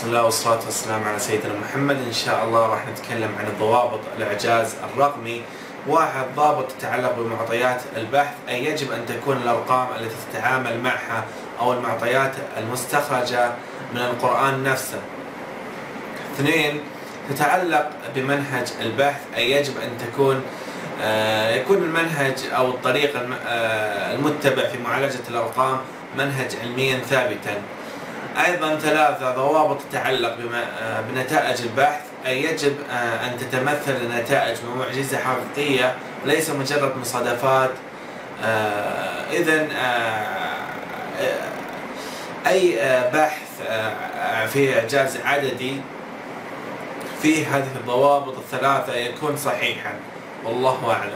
بسم الله والصلاة والسلام على سيدنا محمد. إن شاء الله راح نتكلم عن الضوابط الإعجاز الرقمي واحد ضابط يتعلق بمعطيات البحث أي يجب أن تكون الأرقام التي تتعامل معها أو المعطيات المستخرجة من القرآن نفسه. اثنين تتعلق بمنهج البحث أي يجب أن تكون آه، يكون المنهج أو الطريقة الم- آه، المتبع في معالجة الأرقام منهج علميا ثابتا. أيضا ثلاثة ضوابط تتعلق آه، بنتائج البحث. أي يجب آه، أن تتمثل النتائج بمعجزة حقيقية وليس مجرد مصادفات. اذا أي آه، بحث آه، في إعجاز عددي فيه هذه الضوابط الثلاثة يكون صحيحا. والله أعلم.